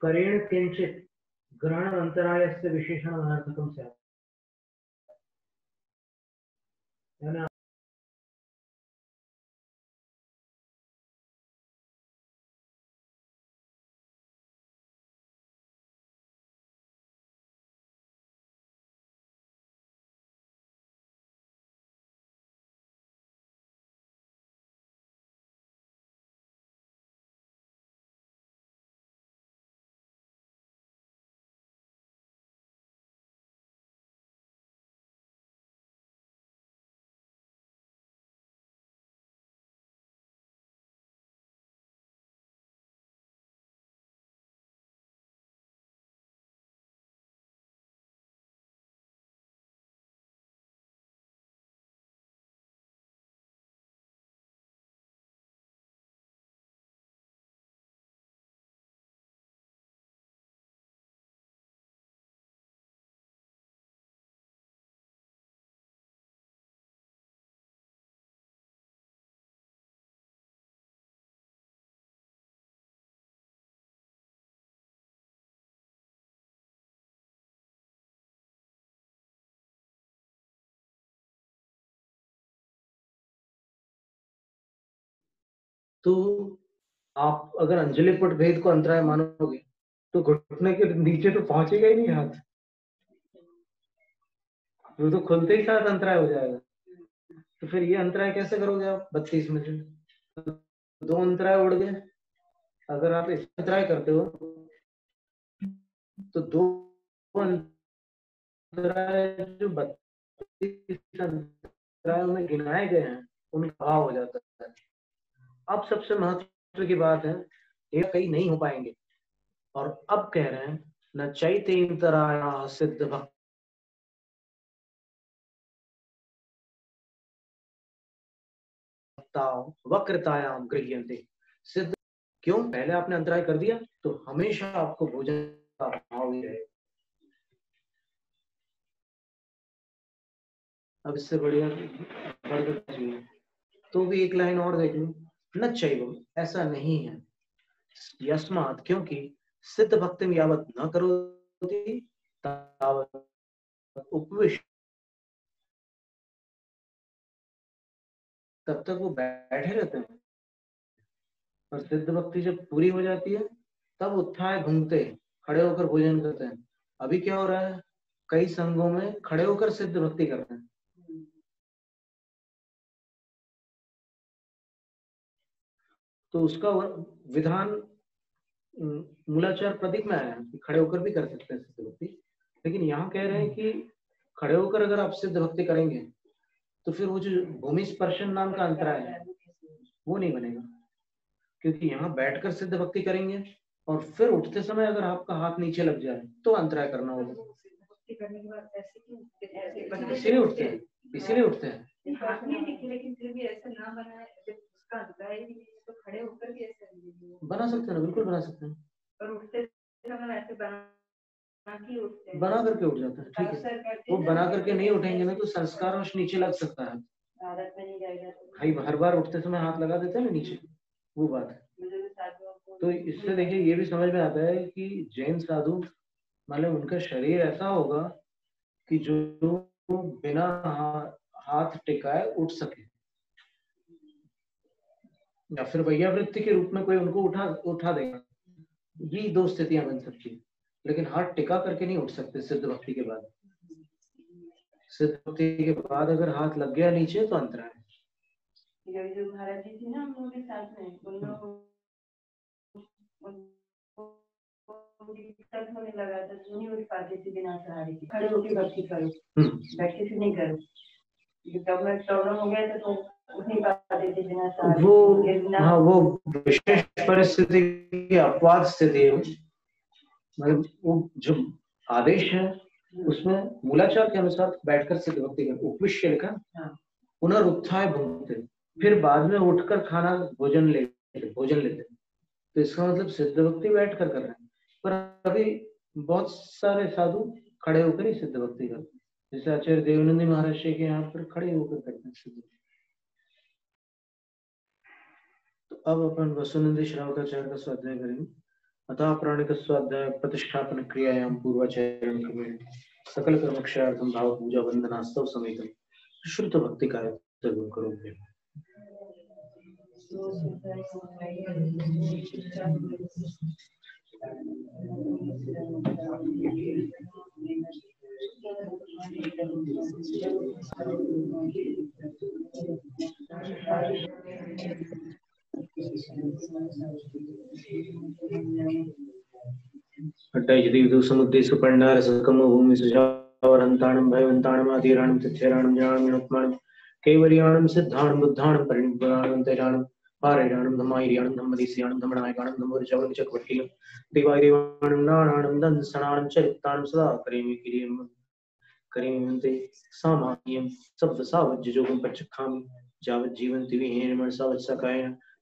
करेण किंचित ग्रहण अंतराय से विशेषण अनर्थकम स्यात्। तो आप अगर अंजलि पट भेद को अंतराय मानोगे तो घुटने के नीचे तो पहुंचेगा ही नहीं हाथ। वो तो खुलते ही साथ अंतराय हो जाएगा। तो फिर ये अंतराय कैसे करोगे आप बत्तीस में से दो अंतराय उड़ गए। अगर आप इस अंतराय करते हो तो दो अंतराय जो बत्तीस अंतराय में गिनाए गए हैं, उनका भाव हो जाता है। अब सबसे महत्व की बात है, ये कहीं नहीं हो पाएँगे। और अब कह रहे हैं, न चैतेतराया सिद्ध भक्त। वक्रतायाम सिद्ध, क्यों? पहले आपने अंतराय कर दिया तो हमेशा आपको भोजन का भाव ही अब इससे बढ़िया तो भी एक लाइन और देख लू। न ऐसा नहीं है। यस्मात, क्योंकि सिद्ध भक्ति यावत न करो उपविश तब तक वो बैठे रहते हैं। और सिद्ध भक्ति जब पूरी हो जाती है, तब उत्थाय घूमते खड़े होकर भोजन करते हैं। अभी क्या हो रहा है? कई संघों में खड़े होकर सिद्ध भक्ति करते हैं। तो उसका विधान मूलाचार प्रदीप में आया कि खड़े होकर भी कर सकते हैं सिद्ध भक्ति लेकिन यहाँ कह रहे हैं कि खड़े होकर अगर आप सिद्ध भक्ति करेंगे तो फिर वो जो भूमि स्पर्शन नाम का अंतराय है वो नहीं बनेगा। क्योंकि यहाँ बैठकर सिद्ध भक्ति करेंगे और फिर उठते समय अगर आपका हाथ नीचे लग जाए तो अंतराय करना होगा। इसीलिए उठते हैं इसीलिए उठते हैं। ना तो खड़े होकर भी ऐसे बना सकते हैं बिल्कुल बना सकते हैं। पर उठते समय ऐसे बना बना करके उठ जाता है ठीक है। वो बना करके नहीं उठेंगे ना तो संस्कार वश नीचे लग सकता है। तो। भाई हर बार उठते समय हाथ लगा देते हैं ना नीचे वो बात है। तो इससे देखिए ये भी समझ में आता है कि जैन साधु मतलब उनका शरीर ऐसा होगा कि जो बिना हाथ टिकाए उठ सके। या फिर भैया वृत्ति के रूप में कोई उनको उठा उठा देगा। ये दो स्थितियाँ बन सकती है। लेकिन हाथ टिका करके नहीं उठ सकते सिद्ध भक्ति के बाद। सिद्ध भक्ति के बाद अगर हाथ लग गया नीचे तो अंतर है। जो भारत जी थी ना हम लोग के साथ में उन लोग होने लगा था सुनी उठ पाती थी बिना सहारे की। खड़े होकर भक्ति करो। हम्म। बैठे से नहीं करो। जब मैं प्रॉब्लम हो गया था तो वो हाँ वो विशेष परिस्थिति की अपवाद स्थिति है। मतलब वो जो आदेश है उसमें मूलाचार के अनुसार बैठकर सिद्ध भक्ति कर उपविश्य लिखा हाँ। पुनरुत्थाय भूमते फिर बाद में उठकर खाना भोजन लेते भोजन लेते तो इसका मतलब सिद्ध भक्ति बैठ कर कर रहे हैं। पर अभी बहुत सारे साधु खड़े होकर ही सिद्ध भक्ति करते जैसे आचार्य देवनंदी महाराज के यहाँ पर खड़े होकर करते हैं सिद्ध तो अब अपन वसुनंदी श्रावकाचार्य का स्वाध्याय करेंगे। अतः प्राणिक स्वाध्याय प्रतिष्ठापन क्रियायां पूर्वाचरण क्रमेण सकल कर्मक्षयार्थं भाव पूजा वंदनास्तव समेत शुद्ध भक्ति कार्य सर्वं करोमि अट्टयति समुद्देश्य पंडार सकम भूमि सुजावरन्ताणं भयवन्ताणम् आधीराणं तथ्यराणं ज्ञानं केवल्याणं सिद्धाणं, बुद्धाणं परिणिप्पुराणं तैराणं पारैराणं धम्मायिर्याणं धम्मदेशीयाणं धम्मनायकाणं धम्मोरिचवणं चक्रवर्तीयं देवादिवाणं नाणाणं दंसणाणं चरिताणं सदा करेमि किरीयं। करेमि सामान्यं शब्द सावज्यजोगं पचखामि यावज्जीवन्ति विहेन मनसावत्सकायेन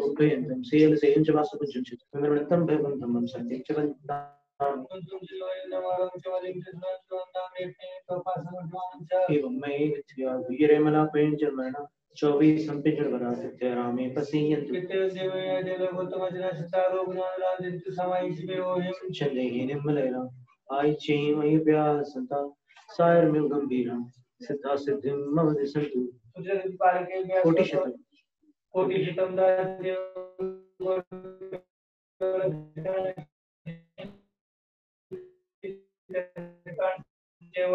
Bhukayantam Seyal Seyancha Vasapujam Chittamantam Bhavantam Sanjay Chavantam Kuntum Jiloya Namaram Chavalim Jisman Chivandam Ekne Kapasam Jvancha एवं मैं वीरमला पेन जन्मना चौबीस हम संपिजन बना सकते ही निम्बलेरा आई चेई मई प्यास संता सायर में गंभीरा सिद्धा सिद्धिम मम दिसंतु Sujat Parake Vyasa कोटि शतम कोटि शितम दास देव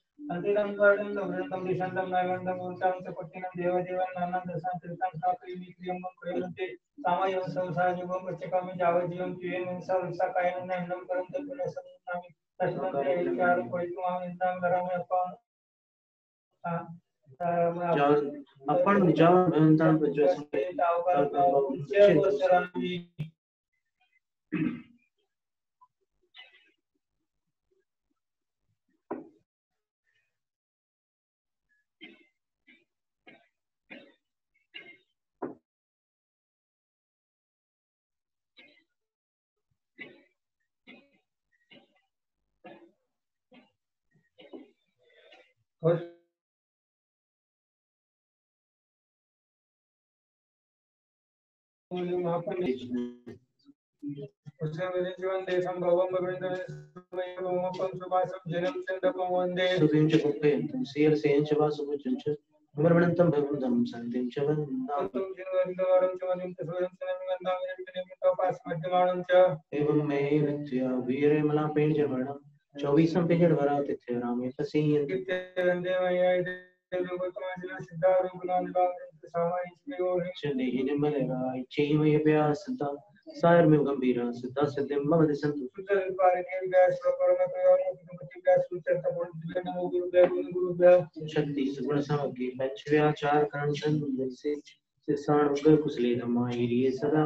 सो बंगाल सकम भूमि संजावंता भयता आदिराम तिराम जराजन तो पिला सिद्धांत दान मणि उदान अंतिरम गार्डन दवरंतम दिशंतम नायवंतम उल्टाम च पट्टिनम देव देव नाना दशां तीर्थं सापरि मित्रियम प्रयन्ते सामयं संसार युगम पच्चकामि जावजीवं तुये मनसा विसा कायनं नहनं करंत पुनः तस्मते विचार कोइतुमां इंदां गरामे अपन आपण विचार भयंतान प्रज्वसन सुखिं च कुप्पयन्तं सीयलसेयं च वासुभुजं च अमरवणन्तं भवन्तं सन्तिं च वन्दामि एवं मे विद्या वीरमला पेणजमणा चौबीसं पेजड़ वरा तिथ्य रामे पसीयन्ति चंदे ही। निम्बलेरा इच्छेहि मय प्यासन्ता सायर में गंभीरा सिद्धा सिद्धिं मम दिसन्तु शक्ति सुगुण समग्री पंचव्याचार करण संग से सिसाण उगर कुसले धम्मा हिरिये सदा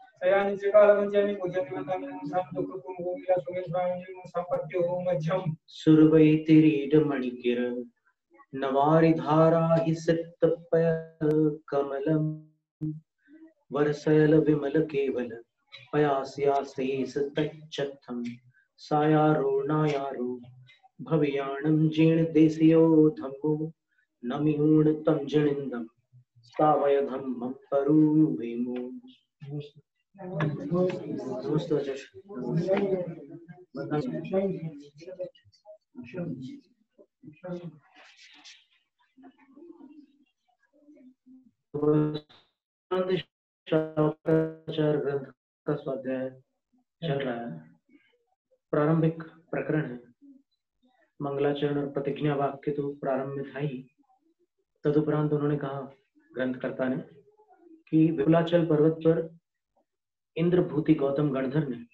विरता तना रोटिया साधव गुरुपान्तु नित्यं ज्ञानदर्शनायका चारित्राणं गम्भीरा मोक्षमार्गोपदेशका सुरवैतिरीडमणिगिर नवारिधारा हि सिक्तपय कमलम् वरसयल विमल केवल पयास्यास्तेस्तच्छत्थम् सायारो नायारो भवियाणं जीर्णदेशयो धम्मो नमिहूण तं जनिन्दं स्थावय परुवेमो का स्वाध्याय चल रहा है प्रारंभिक प्रकरण है। मंगलाचरण और प्रतिज्ञा वाक्य तो प्रारंभ में था ही। तदुपरांत उन्होंने कहा, ग्रंथकर्ता ने, कि विपुलाचल पर्वत पर इंद्रभूति गौतम गणधर ने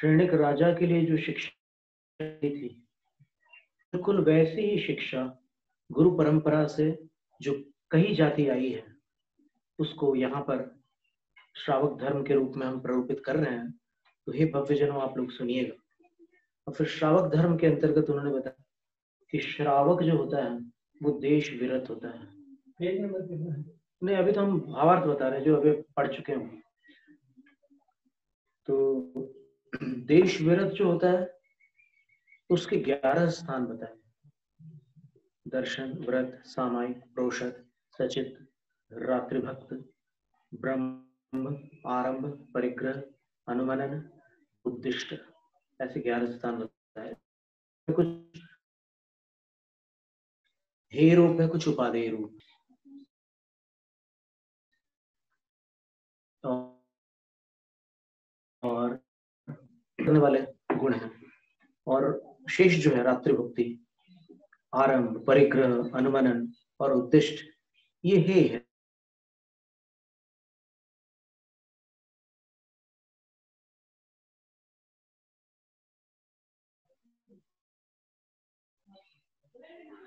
श्रेणिक राजा के लिए जो शिक्षा दी थी बिल्कुल वैसी ही शिक्षा गुरु परंपरा से जो कही जाती आई है उसको यहाँ पर श्रावक धर्म के रूप में हम प्ररूपित कर रहे हैं। तो हे भव्य जनों आप लोग सुनिएगा। और फिर श्रावक धर्म के अंतर्गत उन्होंने बताया कि श्रावक जो होता है वो देश विरत होता है। नहीं अभी तो हम भावार्थ बता रहे हैं जो अभी पढ़ चुके हैं तो देश विरत जो होता है, उसके ग्यारह स्थान बताए दर्शन, व्रत, सामायिक प्रोषद सचित, रात्रिभक्त, ब्रह्म, आरंभ, परिग्रह, अनुमनन, उद्दिष्ट, ऐसे ग्यारह स्थान बताए कुछ हे रूप है, कुछ उपाधेय रूप। और करने वाले गुण हैं। और शेष जो है, रात्रि भक्ति, आरंभ, परिग्रह, अनुमनन और उद्दिष्ट, ये हे है।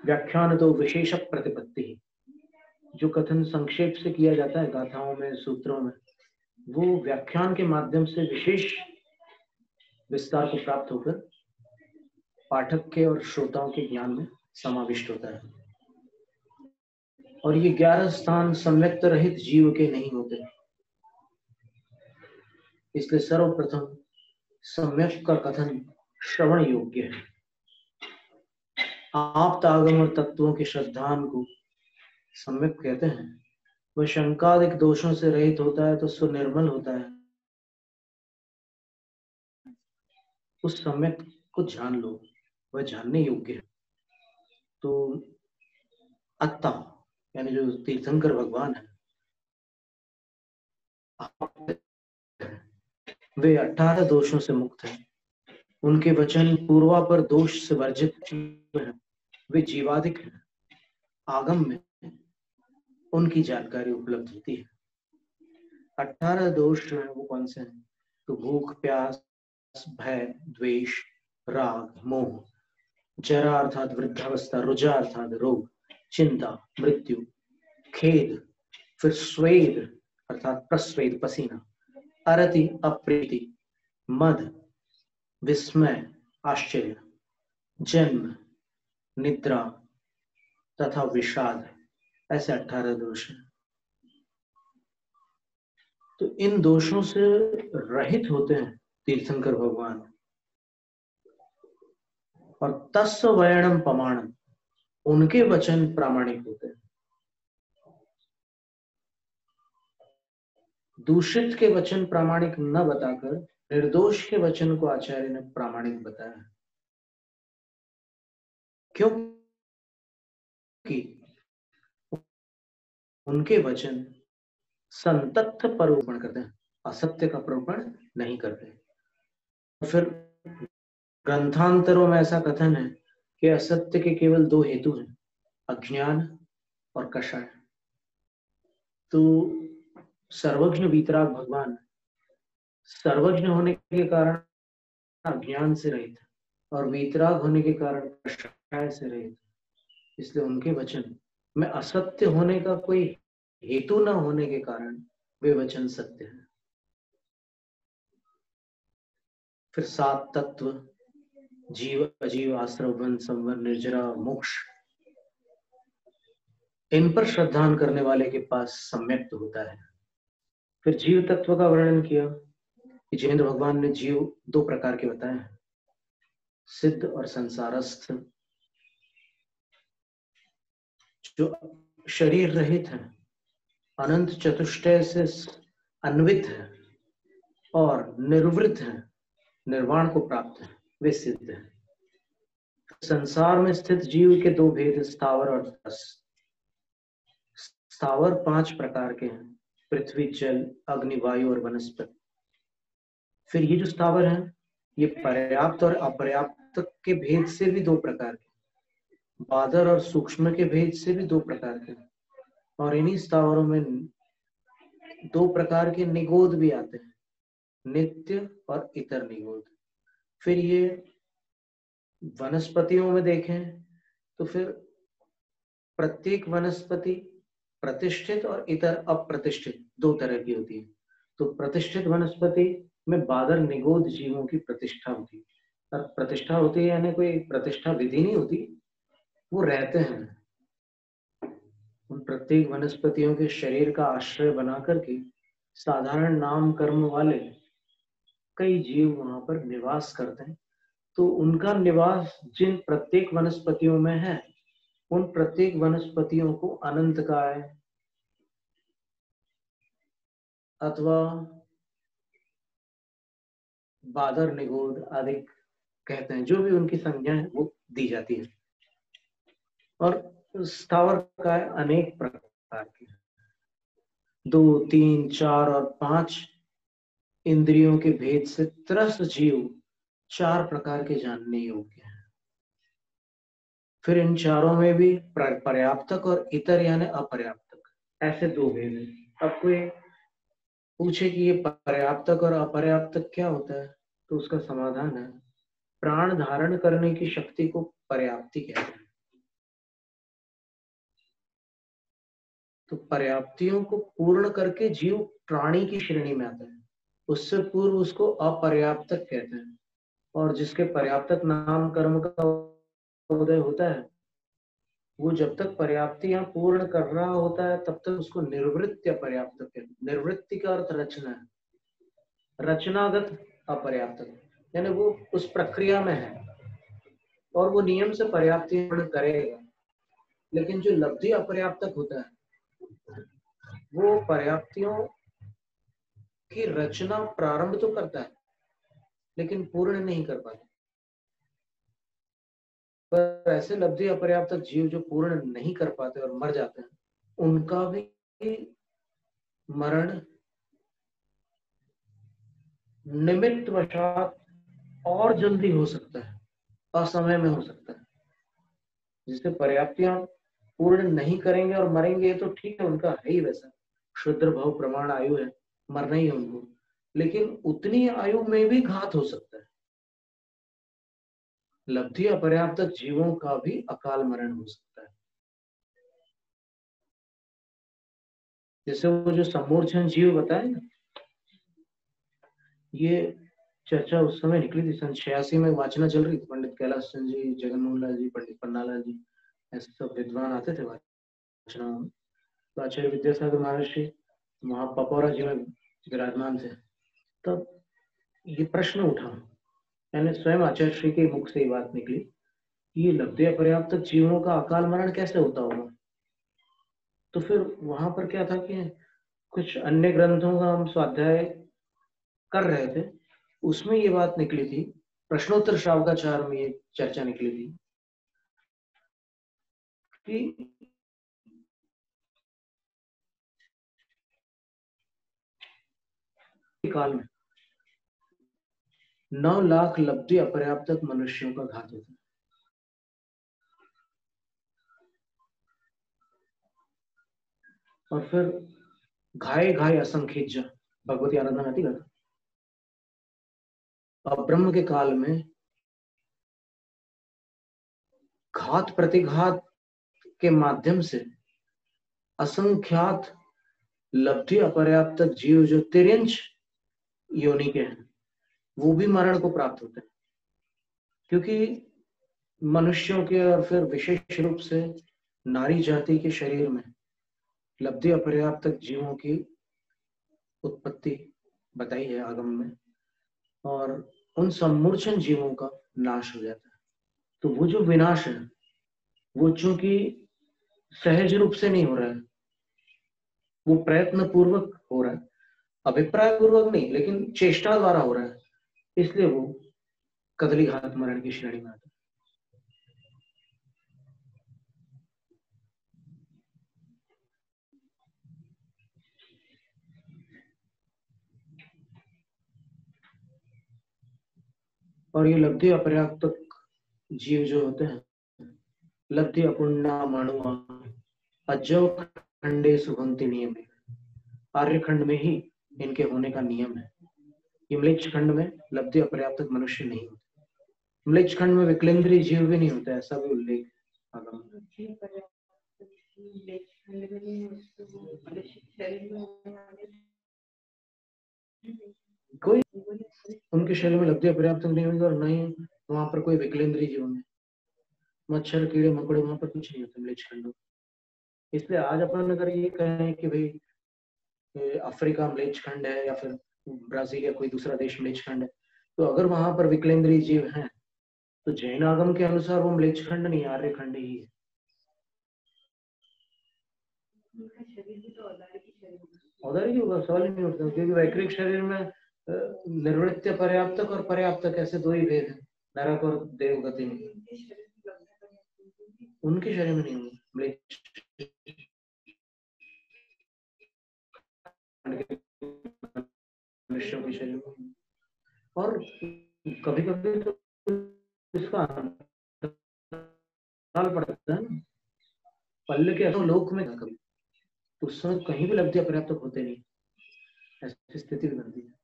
व्याख्यान तो विशेष प्रतिपत्ति, जो कथन संक्षेप से किया जाता है गाथाओं में, सूत्रों में। वो व्याख्यान के माध्यम से विशेष विस्तार को प्राप्त होकर पाठक के और श्रोताओं के ज्ञान में समाविष्ट होता है। और ये ग्यारह स्थान सम्यक्त रहित जीव के नहीं होते। इसलिए सर्वप्रथम सम्यक का कथन श्रवण योग्य है। आप तागम और तत्वों के श्रद्धान को सम्यक कहते हैं। वह शंकादिक दोषों से रहित होता है तो सुनिर्मल होता है। उस समय को जान लो, वह जानने योग्य है। तो अत्ता यानी जो तीर्थंकर भगवान है, वे अठारह दोषों से मुक्त हैं। उनके वचन पूर्वा पर दोष से वर्जित हैं। वे जीवाधिक हैं। आगम में उनकी जानकारी उपलब्ध होती है। अठारह दोष जो है वो कौन से हैं? तो भूख, प्यास, भय, द्वेष, राग, मोह, जरा अर्थात वृद्धावस्था, रुजा अर्थात रोग, चिंता, मृत्यु, खेद, फिर स्वेद अर्थात प्रस्वेद, पसीना, अरति, अप्रीति, मद, विस्मय, आश्चर्य, जन्म, निद्रा, तथा विषाद ऐसे अठारह दोष हैं। तो इन दोषों से रहित होते हैं तीर्थंकर भगवान। और तस्व वयणम प्रमाणम, उनके वचन प्रामाणिक होते हैं। दूषित के वचन प्रामाणिक न बताकर, निर्दोष के वचन को आचार्य ने प्रामाणिक बताया। क्योंकि उनके वचन संतत्थ परोपण करते हैं, असत्य का परोपण नहीं करते। फिर ग्रंथांतरों में ऐसा कथन है कि असत्य के केवल दो हेतु हैं, अज्ञान और कषाय तो सर्वज्ञ वीतराग भगवान सर्वज्ञ होने के कारण अज्ञान से रहित और वीतराग होने के कारण कषाय से रहित। इसलिए उनके वचन में असत्य होने का कोई हेतु न होने के कारण वे वचन सत्य है। फिर सात तत्व, जीव, अजीव, आश्रव, वन, संवर, निर्जरा, मोक्ष, इन पर श्रद्धान करने वाले के पास सम्यक होता है। फिर जीव तत्व का वर्णन किया कि जयेंद्र भगवान ने जीव दो प्रकार के बताए हैं, सिद्ध और संसारस्थ। जो शरीर रहित है, अनंत चतुष्टय से अन्वित है और निर्वृत है, निर्वाण को प्राप्त है, वे सिद्ध है। संसार में स्थित जीव के दो भेद, स्थावर और दस। स्थावर पाँच प्रकार के हैं, पृथ्वी, जल, अग्नि, वायु और वनस्पति। फिर ये जो स्थावर है, ये पर्याप्त और अपर्याप्त के भेद से भी दो प्रकार के बादर और सूक्ष्म के भेद से भी दो प्रकार के और इन्हीं स्थावरों में दो प्रकार के निगोद भी आते हैं, नित्य और इतर निगोद। फिर ये वनस्पतियों में देखें तो फिर प्रत्येक वनस्पति प्रतिष्ठित और इतर अप्रतिष्ठित दो तरह की होती है। तो प्रतिष्ठित वनस्पति में बादर निगोद जीवों की प्रतिष्ठा होती है। प्रतिष्ठा होती है यानी कोई प्रतिष्ठा विधि नहीं होती वो रहते हैं। उन प्रत्येक वनस्पतियों के शरीर का आश्रय बना करके साधारण नाम कर्म वाले कई जीव वहाँ पर निवास करते हैं। तो उनका निवास जिन प्रत्येक वनस्पतियों में है, उन प्रत्येक वनस्पतियों को अनंत काय अथवा बादर, निगोद आदि कहते हैं, जो भी उनकी संज्ञा है, वो दी जाती है। और स्थावर काय अनेक प्रकार के दो, तीन, चार और पाँच इंद्रियों के भेद से त्रस्त जीव चार प्रकार के जानने योग्य हैं। फिर इन चारों में भी पर्याप्तक और इतर यानी अपर्याप्तक। ऐसे दो भेद हैं। अब कोई पूछे कि ये पर्याप्तक और अपर्याप्तक क्या होता है तो उसका समाधान है। प्राण धारण करने की शक्ति को पर्याप्ति कहते हैं। तो पर्याप्तियों को पूर्ण करके जीव प्राणी की श्रेणी में आता है। उससे पूर्व उसको अपर्याप्तक कहते हैं। और जिसके पर्याप्तक नाम कर्म का उदय होता है, वो जब तक पर्याप्तियाँ पूर्ण कर रहा होता है, तब तक उसको निर्वृत्त पर्याप्त निर्वृत्ति का अर्थ रचना है। रचनागत अपर्याप्त यानी वो उस प्रक्रिया में है। और वो नियम से पर्याप्ति करेगा। लेकिन जो लब्धि अपर्याप्तक होता है वो पर्याप्तियों की रचना प्रारंभ तो करता है, लेकिन पूर्ण नहीं कर पाता। पर ऐसे लब्धि अपर्याप्त जीव जो पूर्ण नहीं कर पाते और मर जाते हैं, उनका भी मरण निमित्त वशात और जल्दी हो सकता है, असमय में हो सकता है। जिससे पर्याप्तियाँ पूर्ण नहीं करेंगे और मरेंगे तो ठीक है, उनका है ही वैसा। शुद्र भाव प्रमाण आयु है, मरना ही है उनको। लेकिन उतनी आयु में भी घात हो सकता है। लब्धि अपर्याप्त जीवों का भी अकाल मरण हो सकता है। जैसे वो जो समूर्छन जीव बताए ना, ये चर्चा उस समय निकली थी, सन छियासी में वाचना चल रही थी, पंडित कैलाश चंद जी, जगनमोहन लाल जी, पंडित पन्नालाल जी, ऐसे सब विद्वान आते थे वाचना तो आचार्य विद्यासागर महर्षि वहाँ पपौरा जी में विराजमान थे। तब ये प्रश्न उठा। मैंने स्वयं आचार्य श्री के मुख से ये बात निकली कि ये लब्धि अपर्याप्त जीवों का अकाल मरण कैसे होता होगा? तो फिर वहाँ पर क्या था कि कुछ अन्य ग्रंथों का हम स्वाध्याय कर रहे थे, उसमें ये बात निकली थी, प्रश्नोत्तर श्रावकाचार में ये चर्चा निकली थी कि काल में। नौ लाख लब्धि अपर्याप्त मनुष्यों का घात होता। और फिर घाय घाय असंख्य भगवती आराधना आती था अब ब्रह्म के काल में घात प्रतिघात के माध्यम से असंख्यात लब्धि अपर्याप्त जीव जो तिरंश योनि के हैं। वो भी मरण को प्राप्त होते हैं। क्योंकि मनुष्यों के और फिर विशेष रूप से नारी जाति के शरीर में लब्धि अपर्याप्त जीवों की उत्पत्ति बताई है आगम में, और उन सम्मूर्छन जीवों का नाश हो जाता है। तो वो जो विनाश है, वो चूँकि सहज रूप से नहीं हो रहा है, वो प्रयत्न पूर्वक हो रहा है अभिप्राय पूर्वक नहीं, लेकिन चेष्टा द्वारा हो रहा है। इसलिए वो कदली हाथ मरण की श्रेणी में आता और ये लब्धि अपर्याप्त जीव जो होते हैं, लब्धि अपुण्णा मणुआ अजव खंडे सुगंति नियम आर्यखंड में ही इनके होने का नियम है। इमलिच खंड में लब्धि अपर्याप्त मनुष्य नहीं होते। खंड में विकलेंद्री जीव भी नहीं होता, ऐसा भी उल्लेख कोई उनके शरीर में लब्धि अपर्याप्त नहीं होंगे और नहीं वहाँ पर कोई विकलेंद्री जीव होंगे। मच्छर, कीड़े, मकोड़े, वहाँ पर कुछ नहीं होते खंडो। इसलिए आज अपन अगर ये कहें कि भाई अफ्रीका मलेच खंड है या फिर ब्राज़ील या कोई दूसरा देश मलेच खंड है। तो अगर वहाँ पर विकलेंद्री जीव हैं तो जैन आगम के अनुसार वो मलेच खंड नहीं आर्य खंड ही। है औदारी होगा। सवाल ही नहीं उठता क्योंकि वैक्रिक शरीर में निर्वृत्य पर्याप्तक और पर्याप्तक ऐसे दो ही भेद है नरक और देव गति में। उनके शरीर में नहीं होंगे मनुष्यों और कभी कभी तो इसका पड़ता है ना। पल्ले के लोक में कभी। तो उस समय कहीं भी लब्धियाँ पर्याप्त तो होते नहीं। ऐसी स्थिति भी बनती है।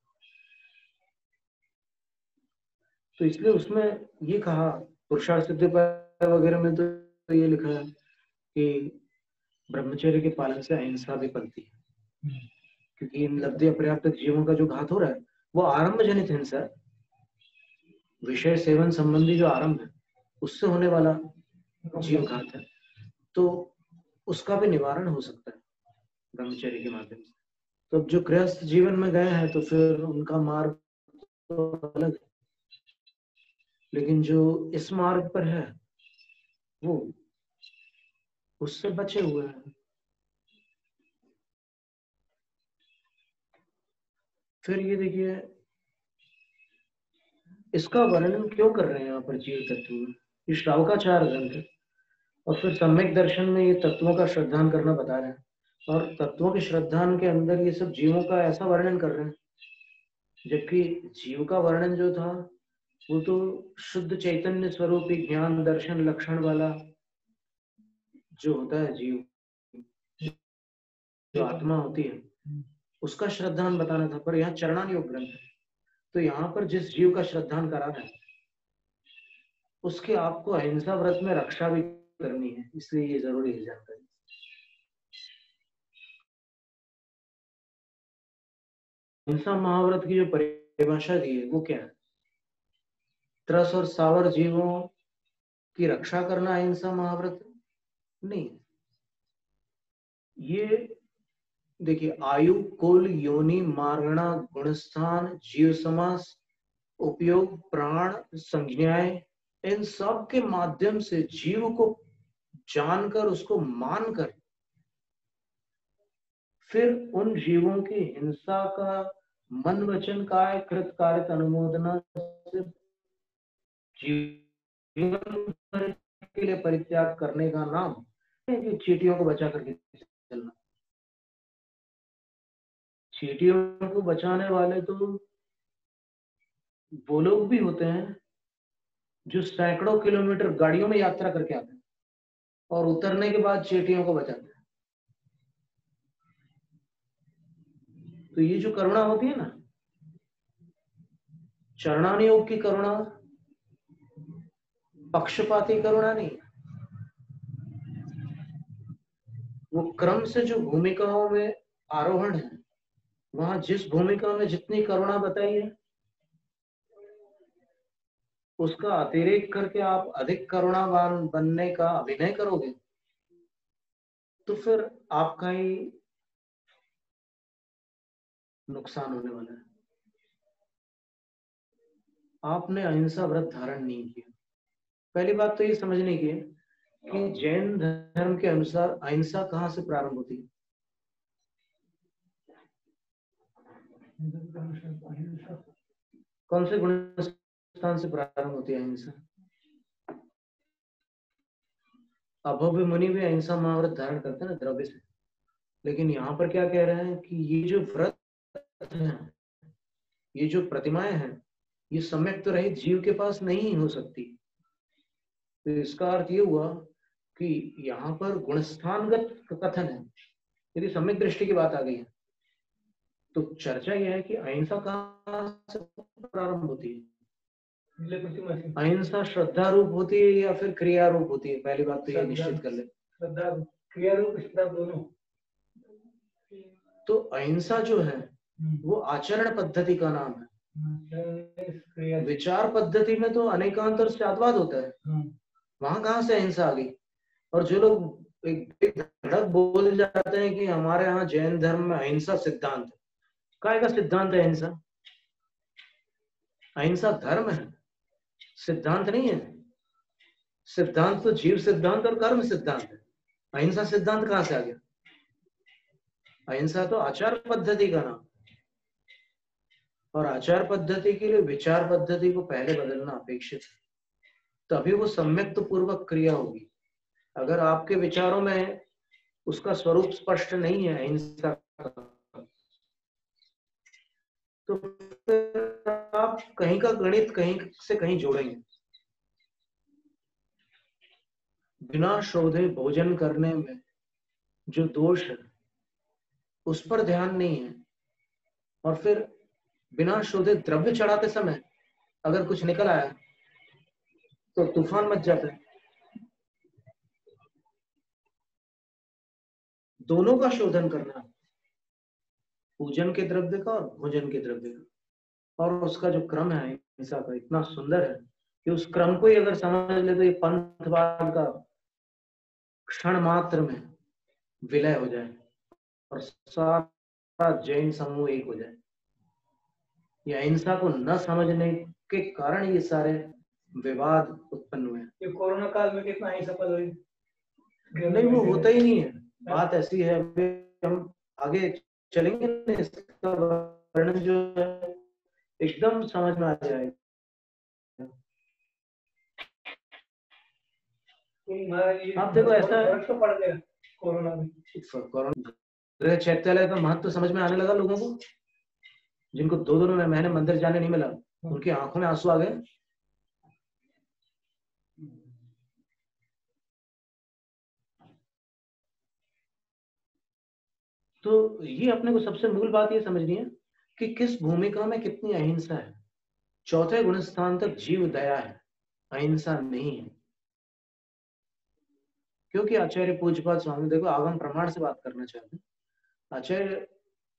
तो इसलिए उसमें ये कहा, पुरुषार्थ सिद्धि वगैरह में तो ये लिखा है कि ब्रह्मचर्य के पालन से अहिंसा भी पलती है। क्योंकि इन लब्धि अपर्याप्त जीवों का जो घात हो रहा है, वो आरंभ जनित हिंसा विषय सेवन संबंधी जो आरंभ है, उससे होने वाला जीव घात है। तो उसका भी निवारण हो सकता है ब्रह्मचर्य के माध्यम से। तो जो गृहस्थ जीवन में गए हैं तो फिर उनका मार्ग तो अलग है। लेकिन जो इस मार्ग पर है, वो उससे बचे हुए हैं। फिर ये देखिए, इसका वर्णन क्यों कर रहे हैं यहाँ पर जीव तत्व में? ये श्रावकाचार ग्रंथ और फिर सम्यक दर्शन में ये तत्वों का श्रद्धान करना बता रहे हैं। और तत्वों के श्रद्धान के अंदर ये सब जीवों का ऐसा वर्णन कर रहे हैं। जबकि जीव का वर्णन जो था, वो तो शुद्ध चैतन्य स्वरूप ज्ञान, दर्शन, लक्षण वाला जो होता है जीव, जो आत्मा होती है। उसका श्रद्धान बताना था, पर यहाँ चरणान योग ग्रंथ है। तो यहाँ पर जिस जीव का श्रद्धान करा है, उसके आपको अहिंसा व्रत में रक्षा भी करनी है, इसलिए ये ज़रूरी है जानकारी। हिंसा महाव्रत की जो परिभाषा दी है, वो क्या है? त्रस और सावर जीवों की रक्षा करना अहिंसा महाव्रत? नहीं। ये देखिए, आयु, कुल, योनि मारणा गुणस्थान, जीव समास, उपयोग, प्राण, संज्ञाएँ, इन सब के माध्यम से जीव को जानकर, उसको मानकर, फिर उन जीवों की हिंसा का मन वचन काय, कृत कार्य अनुमोदना से जीवन के लिए परित्याग करने का नाम चीटियों को बचा करके चलना। चीटियों को बचाने वाले तो वो लोग भी होते हैं जो सैकड़ों किलोमीटर गाड़ियों में यात्रा करके आते हैं और उतरने के बाद चीटियों को बचाते हैं। तो ये जो करुणा होती है ना चरणान योग की करुणा, पक्षपाती करुणा नहीं, वो क्रम से जो भूमिकाओं में आरोहण है वहाँ जिस भूमिका में जितनी करुणा बताई है, उसका अतिरेक करके आप अधिक करुणावान बनने का अभिनय करोगे तो फिर आपका ही नुकसान होने वाला है। आपने अहिंसा व्रत धारण नहीं किया। पहली बात तो ये समझने की कि जैन धर्म के अनुसार अहिंसा कहाँ से प्रारंभ होती है? कौन से गुण स्थान से प्रारंभ होती है अहिंसा? अभव्य मुनि भी अहिंसा महाव्रत धारण करते हैं ना द्रव्य से। लेकिन यहाँ पर क्या कह रहे हैं कि ये जो व्रत है, ये जो प्रतिमाएँ हैं, ये सम्यक तो रहित जीव के पास नहीं हो सकती। तो इसका अर्थ ये हुआ कि यहाँ पर गुणस्थानगत कथन है। यदि सम्यक दृष्टि की बात आ गई है तो चर्चा यह है कि अहिंसा कहाँ से प्रारंभ होती है? अहिंसा श्रद्धा रूप होती है या फिर क्रिया रूप होती है? पहली बात तो ये निश्चित कर ले। श्रद्धा क्रिया रूप दोनों। तो अहिंसा जो है हम्म। वो आचरण पद्धति का नाम है। विचार पद्धति में तो अनेकांतर सादवाद होता है। हम्म। वहाँ कहा से अहिंसा आ गई? और जो लोग एक धड़क बोल जाते हैं कि हमारे यहाँ जैन धर्म में अहिंसा सिद्धांत है। काय का सिद्धांत है अहिंसा अहिंसा धर्म है। सिद्धांत नहीं है। सिद्धांत तो जीव सिद्धांत और कर्म सिद्धांत है। अहिंसा सिद्धांत कहाँ से आ गया? अहिंसा तो आचार पद्धति का नाम। और आचार पद्धति के लिए विचार पद्धति को पहले बदलना अपेक्षित है। तभी वो सम्यक पूर्वक क्रिया होगी। अगर आपके विचारों में उसका स्वरूप स्पष्ट नहीं है, अहिंसा तो आप कहीं का गणित कहीं से कहीं जोड़ेंगे। बिना शोधे भोजन करने में जो दोष है, उस पर ध्यान नहीं है। और फिर बिना शोधे द्रव्य चढ़ाते समय अगर कुछ निकल आया तो तूफ़ान मच जाता है। दोनों का शोधन करना। पूजन के द्रव्य का और भोजन के द्रव्य का और उसका जो क्रम है हिंसा का इतना सुंदर है कि उस क्रम को ही अगर समझ ले तो ये पंथवाद का क्षण मात्र में विलय हो जाए और सारा जैन समूह एक हो जाए। या अहिंसा को न समझने के कारण ये सारे विवाद उत्पन्न हुए। ये कोरोना काल में कितना ही सफल हुई नहीं वो होता ही नहीं है। बात ऐसी है हम आगे चलेंगे इसका वर्णन जो है एकदम समझ में आ जाएगा। आप देखो ऐसा तो पड़ गया कोरोना में। कोरोना का महत्व समझ में आने लगा लोगों को जिनको दो दोनों महीने मंदिर जाने नहीं मिला उनकी आँखों में आँसू आ गए। तो ये अपने को सबसे मूल बात ये समझनी है कि किस भूमिका में कितनी अहिंसा है? चौथे गुण स्थान तक जीव दया है, अहिंसा नहीं है। क्योंकि आचार्य पूजपात स्वामी, देखो, आगम प्रमाण से बात करना चाहते हैं। आचार्य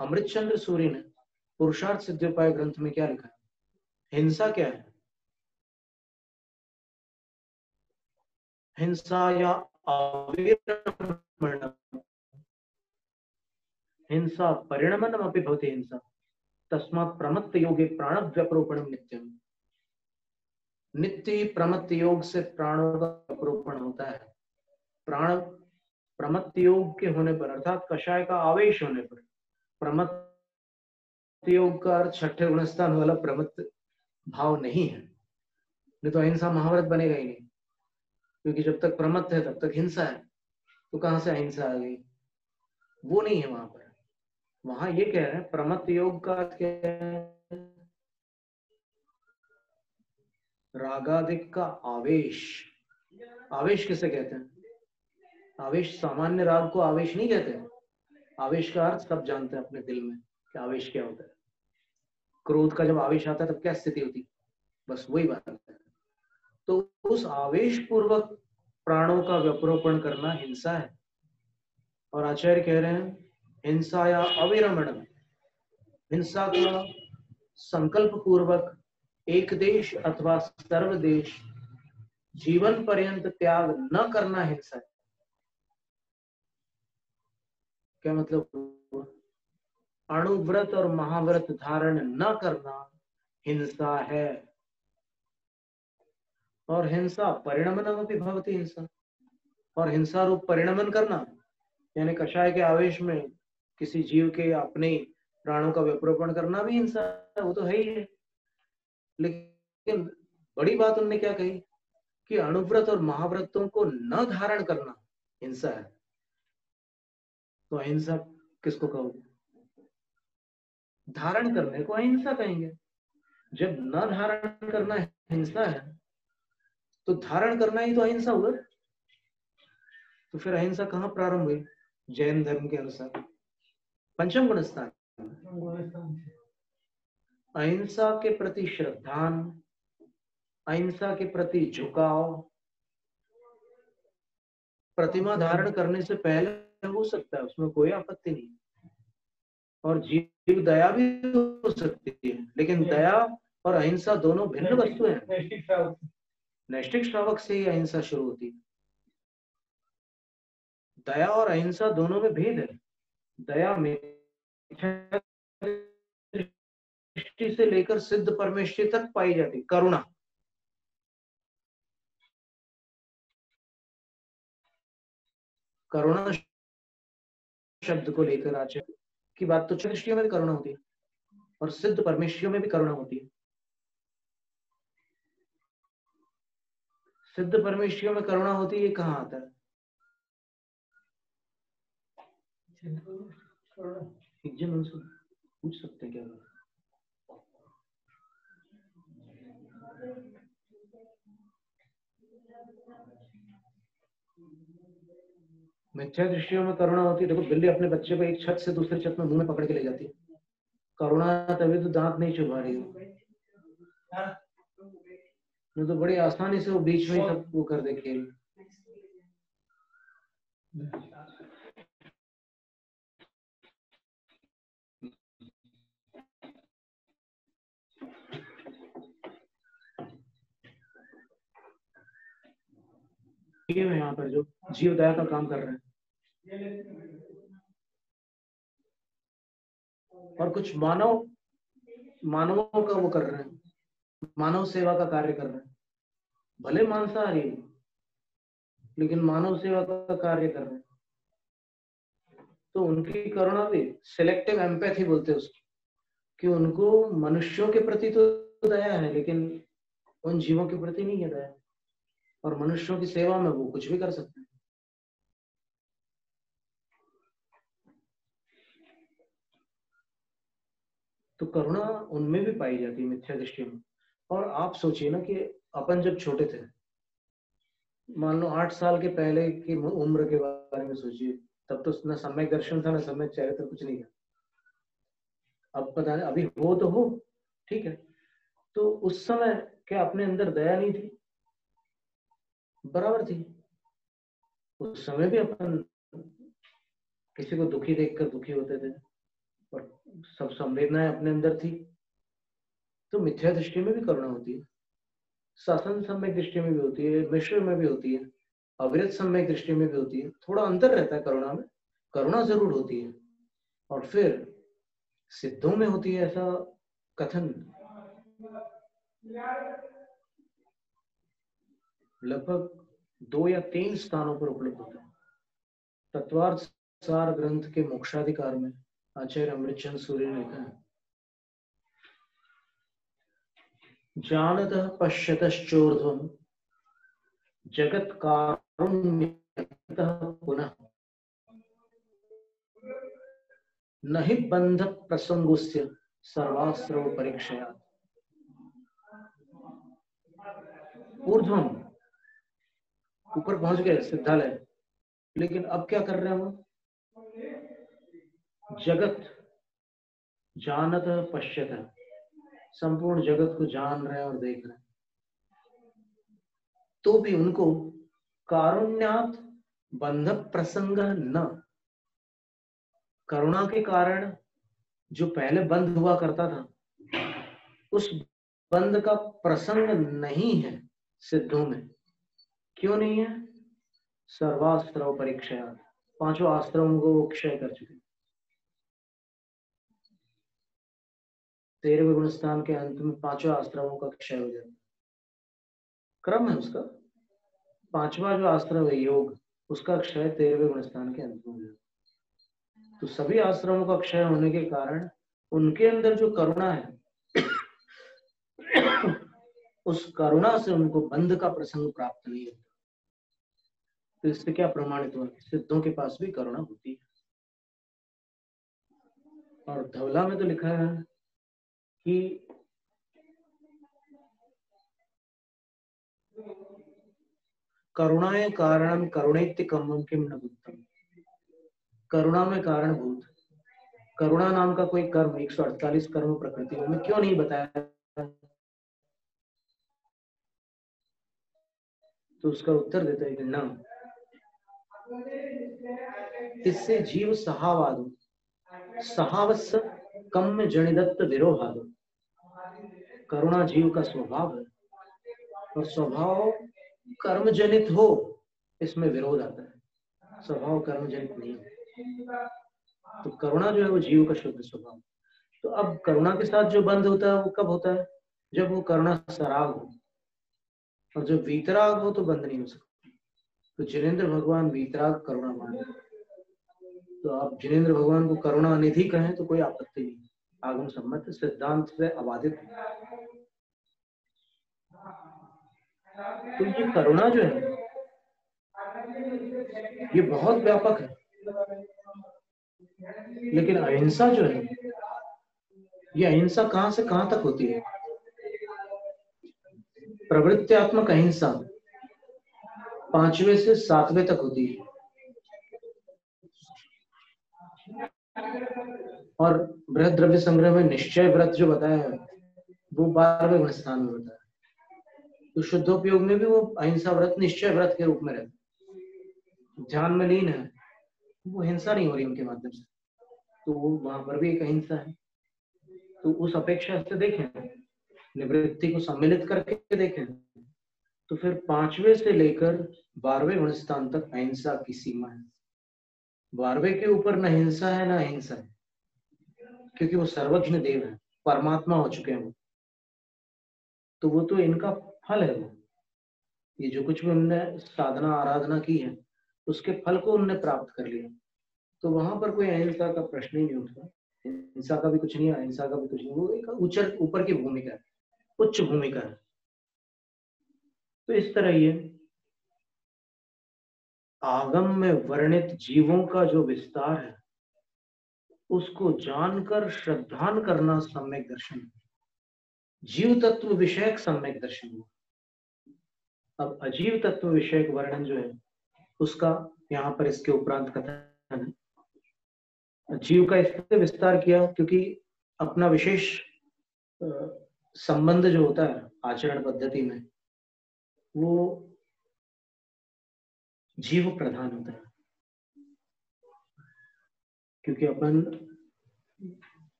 अमृत चंद्र सूर्य ने पुरुषार्थ सिद्धोपाय ग्रंथ में क्या लिखा है? हिंसा क्या है? हिंसा या हिंसा परिणमनम अपनी हिंसा। तस्मात प्रमत्त योगे प्राण व्यपरोपण नित्यम। नित्य प्रमत्त योग से प्राणों का अपरोपण होता है। प्राण प्रमत्त योग के होने पर, अर्थात कषाय का आवेश होने पर प्रमत्त योग का अर्थ छठे गुणस्थान वाला प्रमत्त भाव नहीं है। नहीं तो अहिंसा महाव्रत बनेगा ही नहीं। क्योंकि जब तक प्रमत्त है, तब तक हिंसा है। तो कहाँ से अहिंसा आ गई? वो नहीं है वहाँ पर। वहाँ ये कह रहे हैं प्रमत योग का क्या रागाधिक का आवेश। आवेश किसे कहते हैं? आवेश सामान्य राग को आवेश नहीं कहते हैं। आवेश का अर्थ सब जानते हैं अपने दिल में कि आवेश क्या होता है। क्रोध का जब आवेश आता है, तब क्या स्थिति होती? बस वही बात है। तो उस आवेश पूर्वक प्राणों का व्यपरोपण करना हिंसा है। और आचार्य कह रहे हैं हिंसा या अविरमण हिंसा का संकल्प पूर्वक एक देश अथवा सर्व देश जीवन पर्यंत त्याग न करना हिंसा है। क्या मतलब अणुव्रत और महाव्रत धारण न करना हिंसा है। और हिंसा परिणमन भवती हिंसा। और हिंसा रूप परिणमन करना, यानी कषाय के आवेश में किसी जीव के अपने प्राणों का व्यपरोपण करना भी हिंसा वो तो है ही है। लेकिन बड़ी बात उनने क्या कही? कि अणुव्रत और महाव्रतों को न धारण करना हिंसा है। तो अहिंसा किसको कहोगे धारण करने को अहिंसा कहेंगे। जब न धारण करना हिंसा है तो धारण करना ही तो अहिंसा हुआ। तो फिर अहिंसा कहाँ प्रारंभ हुई? जैन धर्म के अनुसार। पंचम गुण स्थान अहिंसा के प्रति श्रद्धान अहिंसा के प्रति झुकाव प्रतिमा धारण करने से पहले हो सकता है उसमें कोई आपत्ति नहीं और जीव दया भी हो सकती है लेकिन दया और अहिंसा दोनों भिन्न वस्तु हैं। नैष्टिक श्रावक से ही अहिंसा शुरू होती है। दया और अहिंसा दोनों में भेद है। दया में दृष्टि से लेकर सिद्ध परमेश्वर तक पाई जाती, करुणा। करुणा शब्द को लेकर आचार्य की बात तो दृष्टियों में भी करुणा होती है, और सिद्ध परमेश्वरियों में भी करुणा होती है। सिद्ध परमेश्वरियों में करुणा होती है, ये कहाँ आता है? जन उनसे पूछ सकते क्या? मिथ्या दृष्टियों में करुणा होती है। देखो, बिल्ली अपने बच्चे को एक छत से दूसरे छत में मुँह में पकड़ के ले जाती है। करुणा तभी तो दांत नहीं चुभा रही हो। तो बड़ी आसानी से वो बीच में ही सब वो कर दे खेल। यहाँ पर जो जीव दया का काम कर रहे हैं। और कुछ मानव, मानवों का वो कर रहे हैं। मानव सेवा का कार्य कर रहे हैं। भले मांसाहारी लेकिन मानव सेवा का कार्य कर रहे हैं। तो उनकी करुणा भी सिलेक्टिव एम्पैथी बोलते हैं उसको, कि उनको मनुष्यों के प्रति तो दया है, लेकिन उन जीवों के प्रति नहीं है दया। और मनुष्यों की सेवा में वो कुछ भी कर सकते हैं। तो करुणा उनमें भी पाई जाती है मिथ्या दृष्टि में। और आप सोचिए ना कि अपन जब छोटे थे, मान लो आठ साल के पहले की उम्र के बारे में सोचिए, तब तो न समय दर्शन था, न समय चरित्र, कुछ नहीं था। अब पता नहीं, अभी हो तो हो, ठीक है। तो उस समय क्या अपने अंदर दया नहीं थी? बराबर थी। उस समय भी अपन किसी को दुखी देखकर दुखी होते थे, और सब संवेदनाएँ अपने अंदर थी। तो मिथ्या दृष्टि में भी करुणा होती है, शासन सम्यक दृष्टि में भी होती है, मिश्र में भी होती है, अविरत सम्यक दृष्टि में भी होती है, थोड़ा अंतर रहता है करुणा में, करुणा ज़रूर होती है। और फिर सिद्धों में होती है ऐसा कथन। लगभग दो या तीन स्थानों पर उपलब्ध होता है। तत्वार्थ सार ग्रंथ के मोक्षाधिकार में आचार्य अमृतचंद सूर्य ने कहा जानत पश्यतश्चोर्ध्वम जगत पुनः। नहीं बंध प्रसंगोस्य सर्वास्त्र परीक्षया। ऊर्ध्वम। ऊपर पहुँच गए, सिद्धालय। लेकिन अब क्या कर रहे हैं वो जगत जानत पश्यत संपूर्ण जगत को जान रहे हैं और देख रहे हैं। तो भी उनको कारुण्यात बंध प्रसंग न। करुणा के कारण जो पहले बंद हुआ करता था, उस बंद का प्रसंग नहीं है सिद्धों में। क्यों नहीं है? सर्वास्त्र परीक्षा पाँचों अस्त्रों को क्षय कर चुके। तेरहवें गुण स्थान के अंत में पाँचों आश्रमों का क्षय हो जाता क्रम है उसका। पांचवा जो आश्रम है, योग, उसका क्षय तेरहवें गुण स्थान के अंत में हो जाता तो सभी आश्रमों का क्षय होने के कारण उनके अंदर जो करुणा है उस करुणा से उनको बंध का प्रसंग प्राप्त नहीं होता। तो इससे क्या प्रमाणित हुआ? सिद्धों के पास भी करुणा होती है। और धवला में तो लिखा है कि करुणाए कारण करुणैत्य कम किम न करुणा में कारण भूत करुणा नाम का कोई कर्म 148 कर्म प्रकृति में क्यों नहीं बताया? तो उसका उत्तर देता है कि न इससे जीव सहावाद, सहावस कम जनिदत्त विरोहाद। करुणा जीव का स्वभाव है, और स्वभाव कर्म जनित हो, इसमें विरोध आता है। स्वभाव कर्म जनित नहीं तो करुणा जो है वो जीव का शुद्ध स्वभाव। तो अब करुणा के साथ जो बंद होता है, वो कब होता है? जब वो करुणा सराग हो। और जब वीतराग हो तो बंद नहीं हो सकता। तो जिनेन्द्र भगवान वीतराग करुणा मान। तो आप जिनेन्द्र भगवान को करुणा निधि कहें तो कोई आपत्ति नहीं। आगम सम्मत सिद्धांत से अबाधित तो ये करुणा जो है, ये बहुत व्यापक है। लेकिन अहिंसा जो है, ये अहिंसा कहाँ से कहाँ तक होती है? प्रवृत्त्यात्मक अहिंसा पांचवे से सातवें तक होती है। और बृहद द्रव्य संग्रह में निश्चय व्रत जो बताया है, वो बारहवें स्थान में बताया तो शुद्धोपयोग में भी वो अहिंसा व्रत निश्चय व्रत के रूप में रहता ध्यान में लीन है, वो हिंसा नहीं हो रही उनके माध्यम से। तो वो वहाँ पर भी एक अहिंसा है। तो उस अपेक्षा से देखें निवृत्ति को सम्मिलित करके देखें तो फिर पांचवे से लेकर बारहवें गुण स्थान तक अहिंसा की सीमा है। बारहवें के ऊपर न हिंसा है, न अहिंसा है, क्योंकि वो सर्वज्ञ देव है, परमात्मा हो चुके हैं वो। तो वो तो इनका फल है वो। ये जो कुछ भी उनने साधना, आराधना की है, उसके फल को उनने प्राप्त कर लिया। तो वहाँ पर कोई अहिंसा का प्रश्न ही नहीं उठता। हिंसा का भी कुछ नहीं अहिंसा का भी कुछ नहीं वो एक ऊपर की भूमिका है। उच्च भूमिका है। तो इस तरह ये आगम में वर्णित जीवों का जो विस्तार है, उसको जानकर, श्रद्धान करना सम्यक दर्शन जीव तत्व विषयक सम्यक दर्शन अब अजीव तत्व विषयक वर्णन जो है, उसका यहाँ पर इसके उपरांत कथन है। जीव का इससे विस्तार किया क्योंकि अपना विशेष संबंध जो होता है आचरण पद्धति में, वो जीव प्रधान होता है। क्योंकि अपन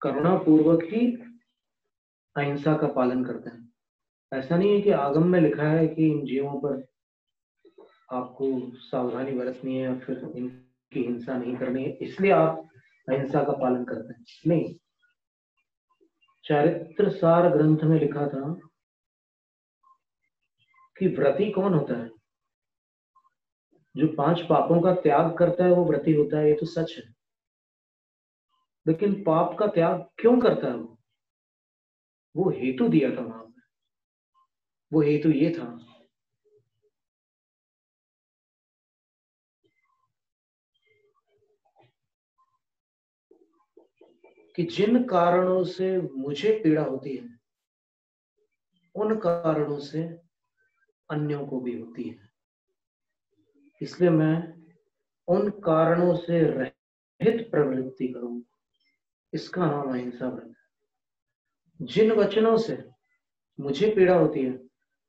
करुणा पूर्वक ही अहिंसा का पालन करते हैं। ऐसा नहीं है कि आगम में लिखा है कि इन जीवों पर आपको सावधानी बरतनी है या फिर इनकी हिंसा नहीं करनी है, इसलिए आप अहिंसा का पालन करते हैं। नहीं चरित्र सार ग्रंथ में लिखा था कि व्रति कौन होता है? जो पाँच पापों का त्याग करता है, वो व्रति होता है, ये तो सच है। लेकिन पाप का त्याग क्यों करता है वो? वो हेतु दिया था वहाँ पर वो हेतु ये था कि जिन कारणों से मुझे पीड़ा होती है, उन कारणों से अन्यों को भी होती है। इसलिए मैं उन कारणों से रहित प्रवृत्ति करूँगा। इसका नाम अहिंसा व्रत जिन वचनों से मुझे पीड़ा होती है,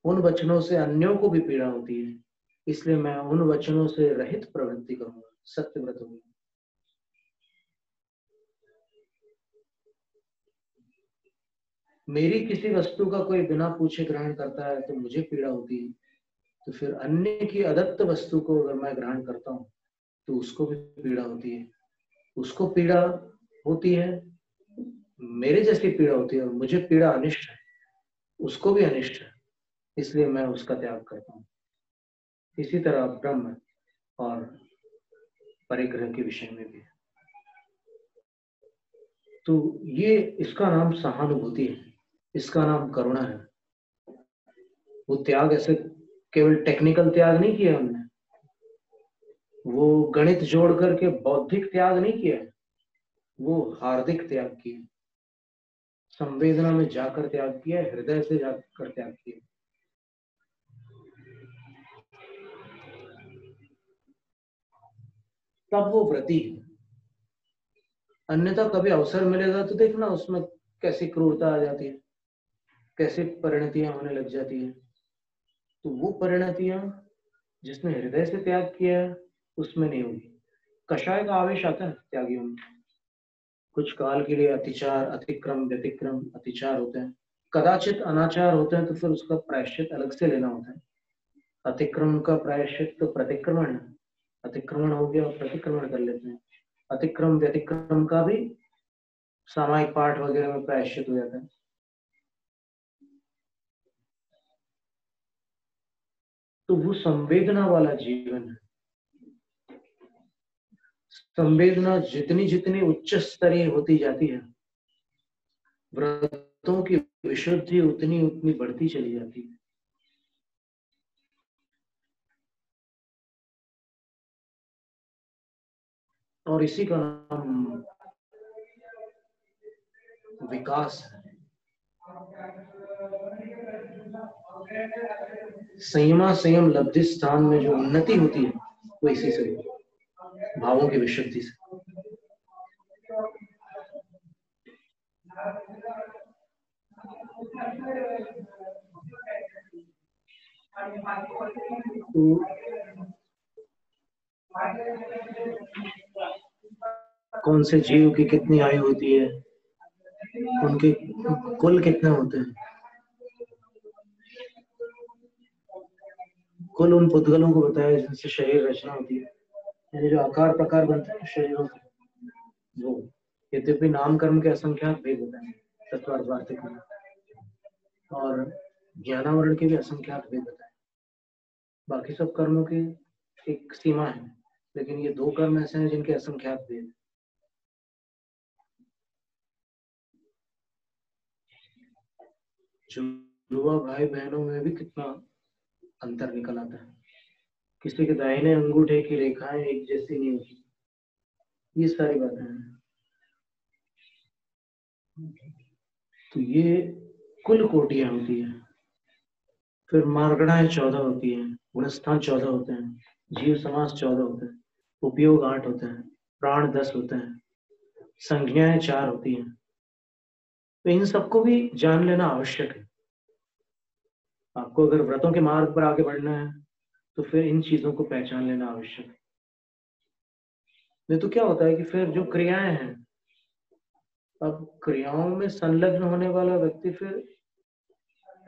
उन वचनों से अन्यों को भी पीड़ा होती है। इसलिए मैं उन वचनों से रहित प्रवृत्ति करूँगा। सत्य व्रत होगा। मेरी किसी वस्तु का कोई बिना पूछे ग्रहण करता है तो मुझे पीड़ा होती है। तो फिर अन्य की अदत्त वस्तु को अगर मैं ग्रहण करता हूँ तो उसको भी पीड़ा होती है। उसको पीड़ा होती है, मेरे जैसी पीड़ा होती है और मुझे पीड़ा अनिष्ट है। उसको भी अनिष्ट है, इसलिए मैं उसका त्याग करता हूँ। इसी तरह ब्रह्म और परिग्रह के विषय में भी। तो ये इसका नाम सहानुभूति है। इसका नाम करुणा है। वो त्याग ऐसे केवल टेक्निकल त्याग नहीं किया हमने। वो गणित जोड़ करके बौद्धिक त्याग नहीं किया। वो हार्दिक त्याग किया। संवेदना में जाकर त्याग किया, हृदय से जाकर त्याग किया। तब वो व्रति है। अन्यथा कभी अवसर मिलेगा तो देखना उसमें कैसी क्रूरता आ जाती है। कैसी परिणतियाँ होने लग जाती है? तो वो परिणतियाँ जिसने हृदय से त्याग किया है, उसमें नहीं होगी। कषाय का आवेश आता है त्यागियों में। कुछ काल के लिए अतिचार, अतिक्रम, व्यतिक्रम, अतिचार होते हैं। कदाचित अनाचार होते हैं तो फिर उसका प्रायश्चित अलग से लेना होता है। अतिक्रम का प्रायश्चित तो प्रतिक्रमण अतिक्रमण हो गया और प्रतिक्रमण कर लेते हैं। अतिक्रम, व्यतिक्रम का भी सामायिक पाठ वगैरह में प्रायश्चित हो जाता है। तो वो संवेदना वाला जीवन है। संवेदना जितनी जितनी उच्च स्तरीय होती जाती है, व्रतों की विशुद्धि उतनी उतनी बढ़ती चली जाती है। और इसी का नाम विकास है। संयमा संयम लब्धि स्थान में जो उन्नति होती है, वो इसी से होती भावों की विशुद्धि से। कौन से जीव की कितनी आयु होती है? उनके कुल कितने होते हैं? कुल उन पुद्गलों को बताया जिनसे शरीर रचना होती है। यानी जो आकार प्रकार बनते हैं शरीरों से, वो। यद्यपि नाम कर्म के असंख्यात भेद होते हैं तत्वार्थ वार्तिक में और ज्ञानावरण के भी असंख्यात भेद होते हैं। बाकी सब कर्मों की एक सीमा है, लेकिन ये दो कर्म ऐसे हैं जिनके असंख्यात भेद युवा भाई बहनों में भी कितना अंतर निकल आता है। किसी के दाहिने अंगूठे की रेखाएँ एक जैसी नहीं होती। ये सारी बातें हैं। तो ये कुल कोटियाँ होती है। फिर मार्गणाएँ चौदह होती हैं, गुणस्थान चौदह होते हैं, जीव समास चौदह होते हैं, उपयोग आठ होते हैं, प्राण दस होते हैं, संज्ञाएँ चार होती हैं। तो इन सबको भी जान लेना आवश्यक है। आपको अगर व्रतों के मार्ग पर आगे बढ़ना है तो फिर इन चीज़ों को पहचान लेना आवश्यक है। नहीं तो क्या होता है कि फिर जो क्रियाएँ हैं, अब क्रियाओं में संलग्न होने वाला व्यक्ति फिर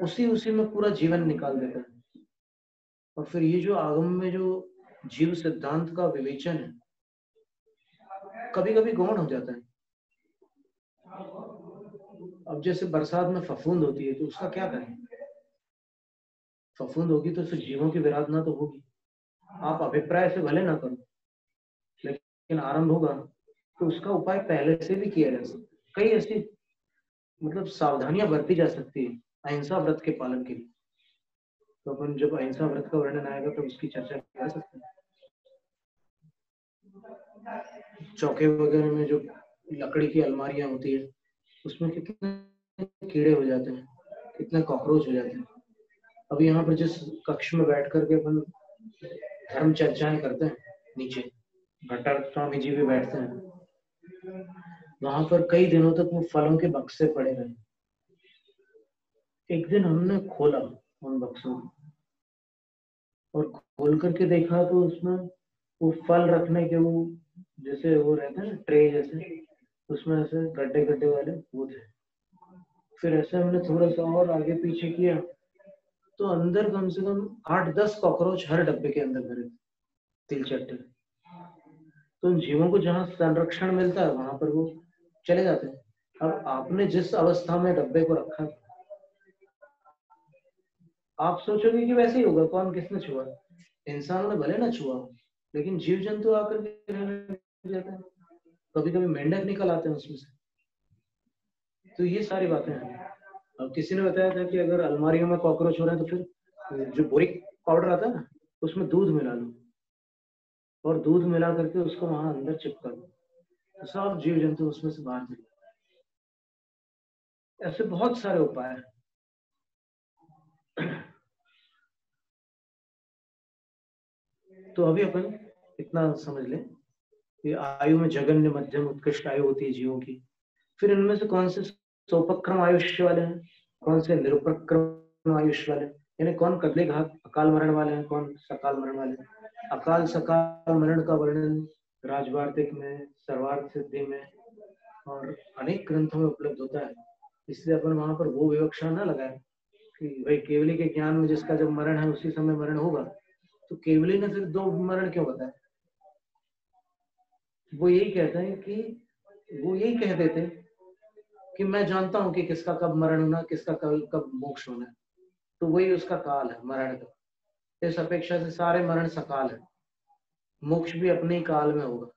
उसी उसी में पूरा जीवन निकाल देता है। और फिर ये जो आगम में जो जीव सिद्धांत का विवेचन है कभी कभी गौण हो जाता है। अब जैसे बरसात में फफूंद होती है तो उसका क्या करें? फफूंद होगी तो फिर जीवों की विराधना तो होगी। आप अभिप्राय से भले ना करो, लेकिन आरंभ होगा तो उसका उपाय पहले से भी किया जा सकता कई ऐसी मतलब सावधानियाँ बरती जा सकती है अहिंसा व्रत के पालन के लिए। तो अपन जब अहिंसा व्रत का वर्णन आएगा तो उसकी चर्चा कर सकते हैं। चौके वगैरह में जो लकड़ी की अलमारियाँ होती है, उसमें कितने कीड़े हो जाते हैं, कितने कॉकरोच हो जाते हैं। अब यहाँ पर जिस कक्ष में बैठ करके अपन धर्म चर्चाएँ करते हैं, नीचे स्वामी जी भी बैठते हैं। वहाँ पर कई दिनों तक वो फलों के बक्से पड़े रहे। एक दिन हमने खोला उन बक्सों को और खोल करके देखा तो उसमें वो फल रखने के वो जैसे वो रहते हैं ट्रे जैसे, उसमें ऐसे गड्ढे गड्ढे वाले वो थे। फिर ऐसे हमने थोड़ा सा और आगे पीछे किया। तो अंदर कम से कम आठ दस कॉकरोच हर डब्बे के अंदर भरे तिल चट्टे। तो उन जीवों को जहाँ संरक्षण मिलता है, वहाँ पर वो चले जाते हैं। अब आपने जिस अवस्था में डब्बे को रखा, आप सोचोगे कि वैसे ही होगा, कौन किसने छुआ? इंसानों ने भले ना छुआ, लेकिन जीव जंतु आकर के जाते हैं। कभी कभी मेंढक निकल आते हैं उसमें से। तो ये सारी बातें हैं। अब किसी ने बताया था कि अगर अलमारियों में कॉकरोच हो रहे हैं तो फिर जो बोरिक पाउडर आता है ना, उसमें दूध मिला लो। और दूध मिला करके उसको वहाँ अंदर चिपका दो। तो सब जीव जंतु उसमें से बाहर चले ऐसे बहुत सारे उपाय हैं। तो अभी अपन इतना समझ लें कि आयु में जगन्य मध्यम, उत्कृष्ट आयु होती है जीवों की। फिर इनमें से कौन से सोपक्रम आयुष्य वाले हैं कौन से निरुपक्रम आयुष्य वाले यानी कौन कदले घात अकाल मरण वाले हैं, कौन सकाल मरण वाले हैं? अकाल सकाल मरण का वर्णन राजवार्तिक में, सर्वार्थ सिद्धि में और अनेक ग्रंथों में उपलब्ध होता है। इसलिए अपन वहाँ पर वो विवक्षा न लगाए कि भाई केवली के ज्ञान में जिसका जब मरण है, उसी समय मरण होगा। तो केवली ने फिर दो मरण क्यों बताया वो यही कहते हैं कि, वो यही कह देते कि मैं जानता हूँ कि किसका कब मरण होना, किसका कब कब मोक्ष होना है। तो वही उसका काल है, मरण का। इस अपेक्षा से सारे मरण सकाल है। मोक्ष भी अपने ही काल में होगा।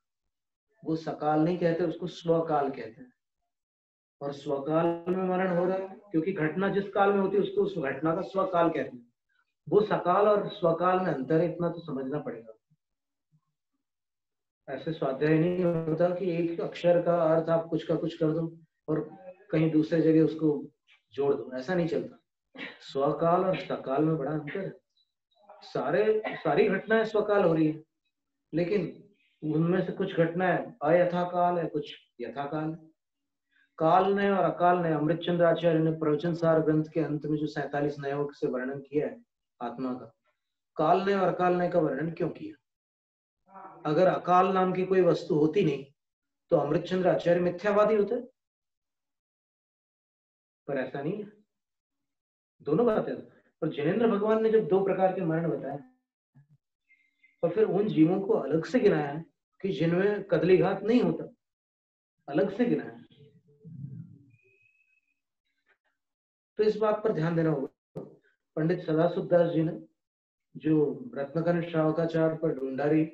वो सकाल नहीं कहते, उसको स्वकाल कहते हैं। और स्वकाल में मरण हो रहा है, क्योंकि घटना जिस काल में होती है, उसको उस घटना का स्वकाल कहते हैं। वो सकाल और स्वकाल में अंतर है, इतना तो समझना पड़ेगा। ऐसे स्वाध्याय नहीं होता कि एक अक्षर का अर्थ आप कुछ का कुछ कर दो और कहीं दूसरे जगह उसको जोड़ दो, ऐसा नहीं चलता। स्वकाल और सकाल में बड़ा अंतर है। सारे, सारी घटनाएँ स्वकाल हो रही है, लेकिन उनमें से कुछ घटनाएँ अयथाकाल है, कुछ यथाकाल है। काल ने और अकाल ने अमृत चंद्र आचार्य ने प्रवचन सार ग्रंथ के अंत में जो सैतालीस नयों से वर्णन किया है, आत्मा का, काल ने और अकाल ने का वर्णन क्यों किया? अगर अकाल नाम की कोई वस्तु होती नहीं तो अमृत चंद्र आचार्य मिथ्यावादी होते। पर ऐसा नहीं है। दोनों बातें पर जैनेन्द्र भगवान ने जब दो प्रकार के मरण बताए, और फिर उन जीवों को अलग से गिनाया है कि जिनमें कदली घात नहीं होता, अलग से गिनाया। तो इस बात पर ध्यान देना होगा। पंडित सदासुद दास जी ने जो रत्नकर्ण श्रावकाचार पर ढूंढारी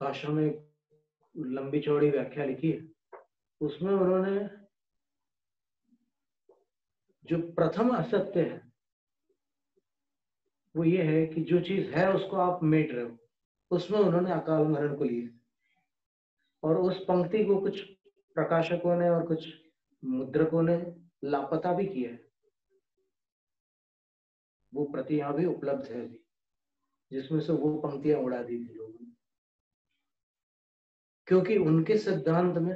भाषा में लंबी चौड़ी व्याख्या लिखी है, उसमें उन्होंने जो प्रथम असत्य है, वो ये है कि जो चीज़ है उसको आप मेट रहे हो। उसमें उन्होंने अकाल मरण को लिया। और उस पंक्ति को कुछ प्रकाशकों ने और कुछ मुद्रकों ने लापता भी किया है। वो प्रतियाँ भी उपलब्ध है अभी, जिसमें से वो पंक्तियाँ उड़ा दी थी लोगों ने। क्योंकि उनके सिद्धांत में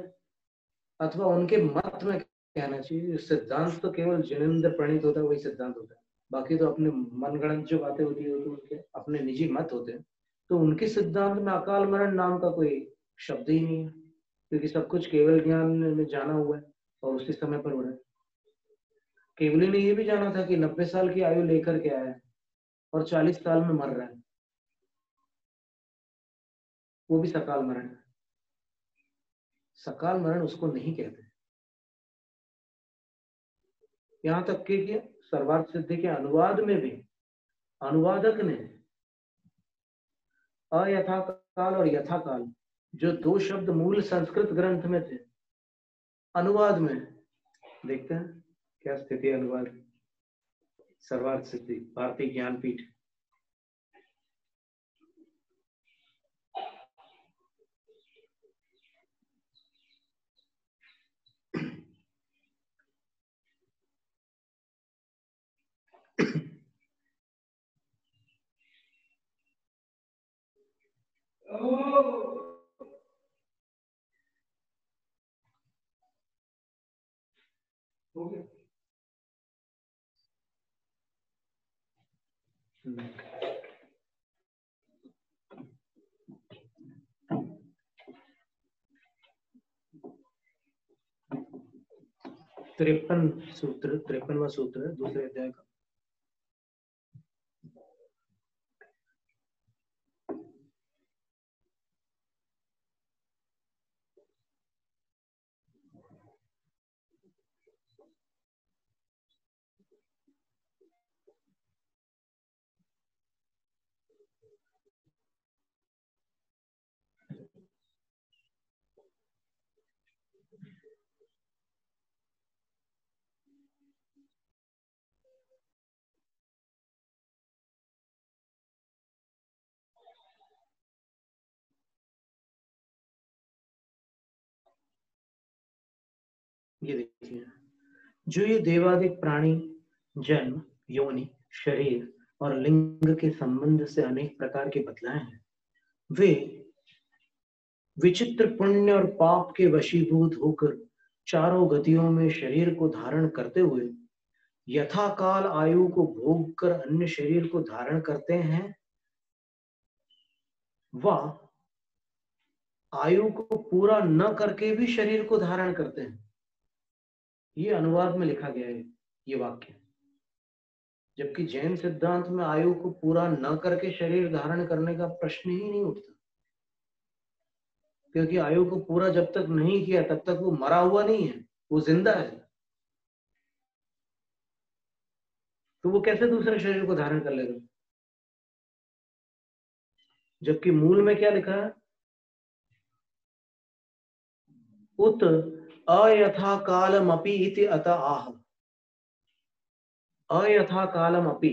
अथवा उनके मत में कहना चाहिए सिद्धांत तो केवल जिनेन्द्र प्रणीत होता है, वही सिद्धांत होता है। बाकी तो अपने मनगणत जो बातें होती है तो उनके अपने निजी मत होते हैं। तो उनके सिद्धांत में अकाल मरण नाम का कोई शब्द ही नहीं है, क्योंकि सब कुछ केवल ज्ञान में जाना हुआ है और उसी समय पर हो रहा है। केवली ने ये भी जाना था कि नब्बे साल की आयु लेकर के आया है और चालीस साल में मर रहा है। वो भी सकाल मरण। है सकाल मरण उसको नहीं कहते। यहाँ तक कि सर्वार्थ सिद्धि के अनुवाद में भी अनुवादक ने अयथाकाल और यथाकाल, जो दो शब्द मूल संस्कृत ग्रंथ में थे, अनुवाद में, देखते हैं, क्या स्थिति अनुवाद? सर्वार्थ सिद्धि, भारतीय ज्ञानपीठ। त्रेपन सूत्र त्रेपनवा सूत्र दूसरे अध्याय का। देखिए जो ये देवादिक प्राणी जन्म योनि, शरीर और लिंग के संबंध से अनेक प्रकार के बदलाए हैं, वे विचित्र पुण्य और पाप के वशीभूत होकर चारों गतियों में शरीर को धारण करते हुए, यथाकाल आयु को भोग कर अन्य शरीर को धारण करते हैं, व आयु को पूरा न करके भी शरीर को धारण करते हैं। ये अनुवाद में लिखा गया है, ये वाक्य। जबकि जैन सिद्धांत में आयु को पूरा न करके शरीर धारण करने का प्रश्न ही नहीं उठता। क्योंकि आयु को पूरा जब तक नहीं किया, तब तक वो मरा हुआ नहीं है, वो ज़िंदा है। तो वो कैसे दूसरे शरीर को धारण कर लेगा? जबकि मूल में क्या लिखा है? उत अयथा कालम अपी अत आह। अयथा कालम अपी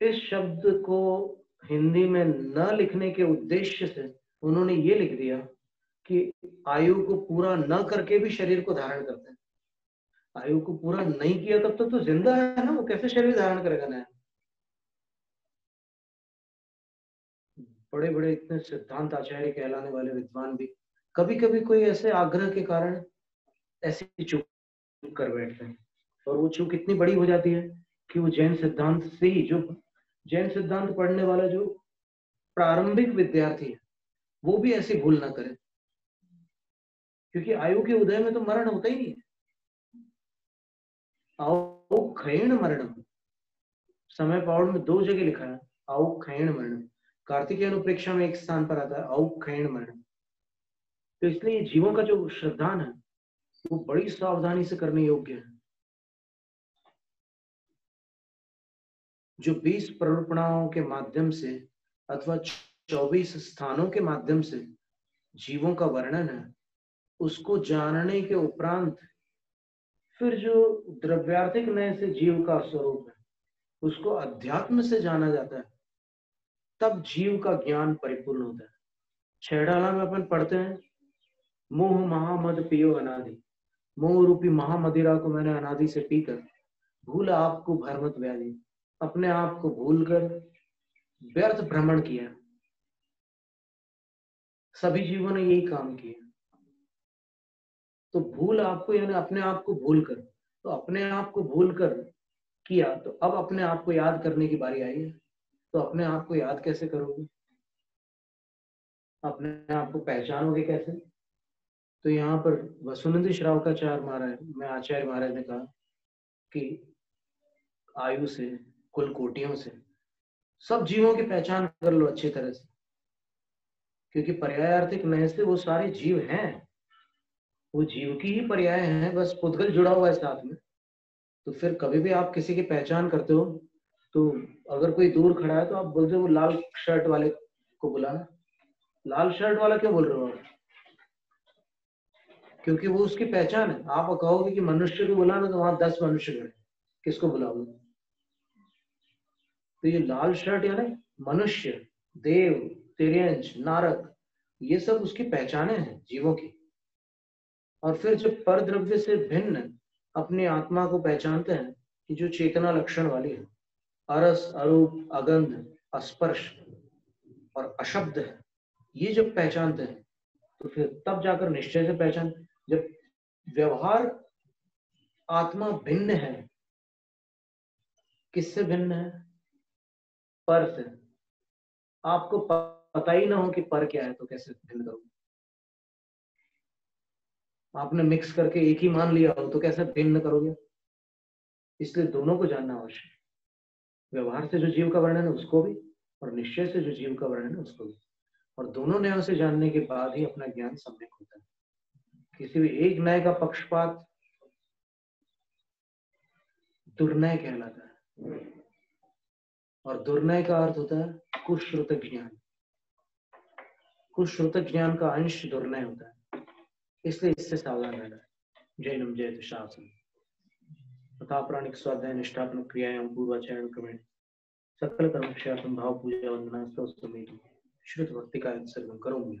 इस शब्द को हिंदी में न लिखने के उद्देश्य से उन्होंने ये लिख दिया कि आयु को पूरा न करके भी शरीर को धारण करते हैं। आयु को पूरा नहीं किया तब तक तो, ज़िंदा है ना वो कैसे शरीर धारण करेगा नया? बड़े बड़े इतने सिद्धांत आचार्य कहलाने वाले विद्वान भी कभी कभी कोई ऐसे आग्रह के कारण ऐसी चूक कर बैठते हैं और वो चूक इतनी बड़ी हो जाती है कि वो जैन सिद्धांत से ही जो जैन सिद्धांत पढ़ने वाला जो प्रारंभिक विद्यार्थी है, वो भी ऐसी भूल ना करे। क्योंकि आयु के उदय में तो मरण होता ही नहीं आओ खैण मरण समय पाउड में दो जगह लिखा है, आओ खैण मरण कार्तिकेय अनुप्रेक्षा में एक स्थान पर आता है औ खैण मरण तो इसलिए जीवों का जो श्रद्धान है, वो बड़ी सावधानी से करने योग्य है। जो 20 प्ररूपणाओं के माध्यम से अथवा 24 स्थानों के माध्यम से जीवों का वर्णन है, उसको जानने के उपरांत फिर जो द्रव्यार्थिक नय से जीव का स्वरूप है, उसको अध्यात्म से जाना जाता है, तब जीव का ज्ञान परिपूर्ण होता है। छेड़ाला में अपन पढ़ते हैं। मोह महामद पियो अनादि। मोह रूपी महामदिरा को मैंने अनादि से पीकर भूल आपको भरमत व्याधि। अपने आप को भूल कर व्यर्थ भ्रमण किया। सभी जीवों ने यही काम किया। तो भूल आपको यानी अपने आप को भूल कर तो अपने आप को भूल कर किया तो अब अपने आप को याद करने की बारी आई है। तो अपने आप को याद कैसे करोगे? अपने आप को पहचानोगे कैसे? तो यहाँ पर वसुनंद चार महाराज, में आचार्य महाराज ने कहा कि आयु से, कुल कोटियों से, सब जीवों की पहचान कर लो अच्छी तरह से। क्योंकि पर्यायार्थिक नय से वो सारे जीव हैं। वो जीव की ही पर्याय हैं, बस पुद्गल जुड़ा हुआ है साथ में। तो फिर कभी भी आप किसी की पहचान करते हो तो अगर कोई दूर खड़ा है तो आप बोलते हो, वो लाल शर्ट वाले को बुलाना। लाल शर्ट वाला क्यों बोल रहे हो आप? क्योंकि वो उसकी पहचान है। आप कहोगे कि मनुष्य को बुलाना तो वहाँ दस मनुष्य खड़े किसको बुलाओगे? तो ये लाल शर्ट यानी मनुष्य, देव, तिरंज नारक ये सब उसकी पहचाने हैं, जीवों की। और फिर जब पर द्रव्य से भिन्न अपनी आत्मा को पहचानते हैं कि जो चेतना लक्षण वाली है, अरस, अरूप, अगंध, अस्पर्श और अशब्द है, ये जब पहचानते हैं तो फिर तब जाकर निश्चय से पहचान। जब व्यवहार आत्मा भिन्न है, किससे भिन्न है? पर से। आपको पता ही ना हो कि पर क्या है तो कैसे भिन्न करोगे आपने मिक्स करके एक ही मान लिया हो तो कैसे भिन्न करोगे? इसलिए दोनों को जानना आवश्यक है। व्यवहार से जो जीव का वर्णन है, उसको भी, और निश्चय से जो जीव का वर्णन है, उसको भी। और दोनों न्यायों से जानने के बाद ही अपना ज्ञान सम्यक होता है। किसी भी एक न्याय का पक्षपात दुर्नय कहलाता है। और दुर्नय का अर्थ होता है कुश्रुत ज्ञान। कुश्रुत ज्ञान का अंश दुर्नय होता है। इसलिए इससे सावधान रहना है। जैनम जय शासन। तथा प्राणिक स्वाध्याय निष्ठात्मक क्रियाएँ पूर्वाचरण क्रमेण। सकल कर्म क्षयात्म भाव पूजा वंदना समेत श्रुत भक्ति का सर्वम करूँगी।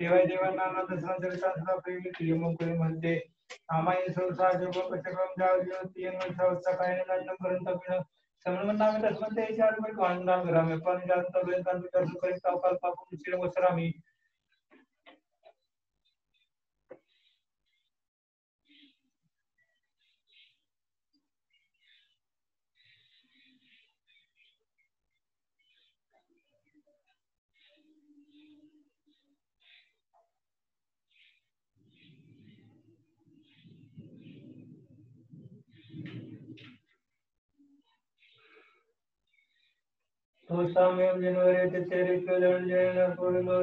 desandam nagandam varikam chapatinam Devai devanana dasran jaritan sra premi tiyamam kuri mante सामान्य संसार जो पचकम जाव जो तीन वर्ष अवस्था का है नंदन करन तबिन समन नाम तस्मते चार में कांडाम ग्राम पण जान तबे तन कर कर कल्प पापम सिर वसरामी Samyam January the Cherry Kalan Jana Purno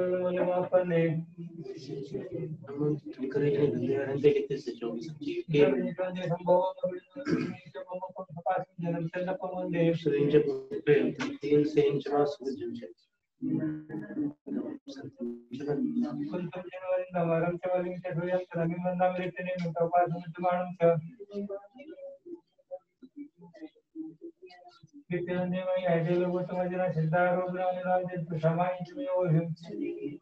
ideal Gautamajana Siddharo Brahmaniraj Samai Jimyo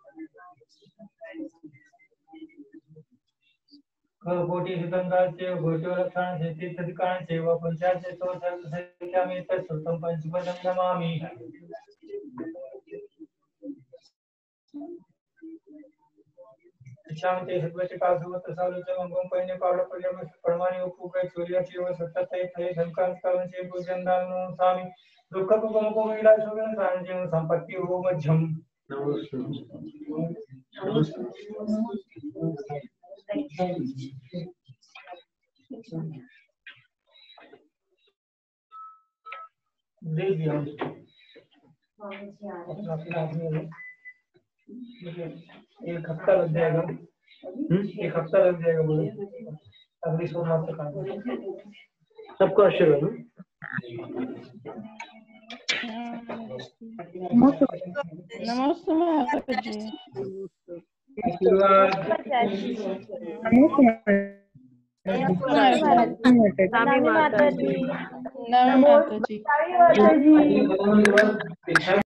कोटि सुतंत्राचे घोषोरक्षण से तीर्थधिकारण से व से तो सर्व संख्या में तत्सुतम पंचपदम नमामि शांति सत्वचे कासुवत सालुचे मंगम पहिने पावड पडले परमाने उपयोग सूर्याची व सतत थे संकांत कालचे पूजन दान स्वामी दुःख कुकम को मिला सुगन सांजे संपत्ति हो मध्यम दे दिया अपना अपना आदमी एक हफ़्ता लग जाएगा। एक हफ़्ता लग जाएगा बोले। अगली सोमवार तक आना सबका आशीर्वाद नमस्ते। महाराज जी आशीर्वाद नमस्ते। माता जी